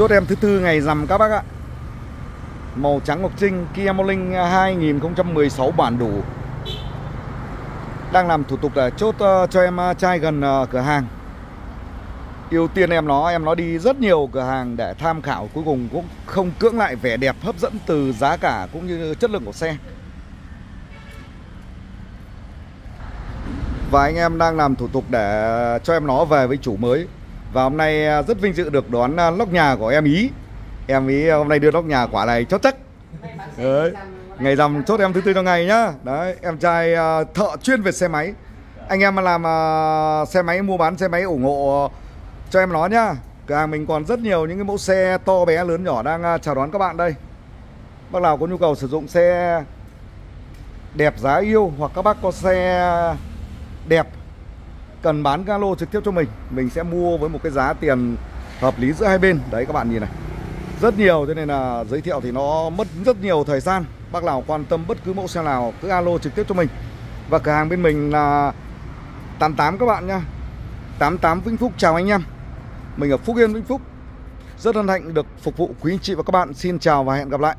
Chốt em thứ tư ngày rằm các bác ạ. Màu trắng ngọc trinh, Kia Morning à, 2016 bản đủ. Đang làm thủ tục để chốt ờ, cho em à, trai gần ờ, cửa hàng. Ưu tiên em nó em nó đi rất nhiều cửa hàng để tham khảo, cuối cùng cũng không cưỡng lại vẻ đẹp hấp dẫn từ giá cả cũng như chất lượng của xe. Và anh em đang làm thủ tục để cho em nó về với chủ mới và hôm nay à, rất vinh dự được đón à, lóc nhà của em ý. Em ý à, hôm nay đưa lóc nhà quả này chốt chắc. Đấy, ngày rằm chốt em thứ tư trong ngày nhá. Đấy, em trai thợ chuyên về xe máy. Anh em mà làm xe máy, mua bán xe máy ủng hộ cho em nó nhá. Cửa hàng mình còn rất nhiều những cái mẫu xe to bé lớn nhỏ đang chào đón các bạn đây. Bác nào có nhu cầu sử dụng xe đẹp giá yêu Hoặc các bác có xe đẹp Cần bán galo trực tiếp cho mình Mình sẽ mua với một cái giá tiền hợp lý giữa hai bên. Đấy, các bạn nhìn này. Rất nhiều cho nên là giới thiệu thì nó mất rất nhiều thời gian. Bác nào quan tâm bất cứ mẫu xe nào, cứ alo trực tiếp cho mình. Và cửa hàng bên mình là 88 các bạn nha 88 Vĩnh Phúc, chào anh em. Mình ở Phúc Yên, Vĩnh Phúc. Rất hân hạnh được phục vụ quý anh chị và các bạn. Xin chào và hẹn gặp lại.